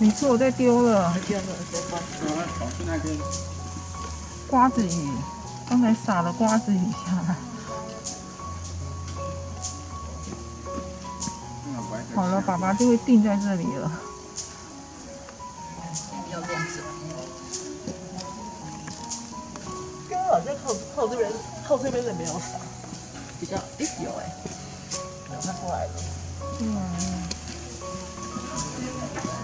没错，我在丢了，还掉了。我去那边。瓜子雨，刚才撒了瓜子雨下来。好了，爸爸就会定在这里了。要这样子。刚刚好像靠靠这边靠这边的没有撒，比较哎有哎，有看出来了。嗯。嗯，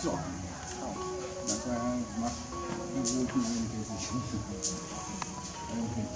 是哦。好，难怪妈又又又又开始休息，还有可以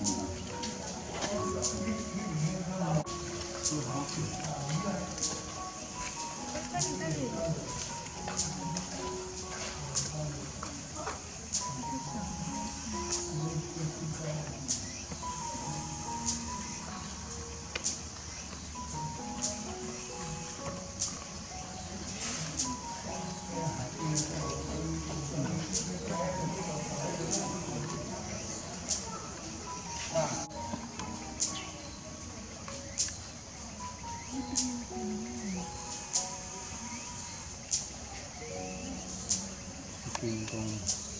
Bingkong.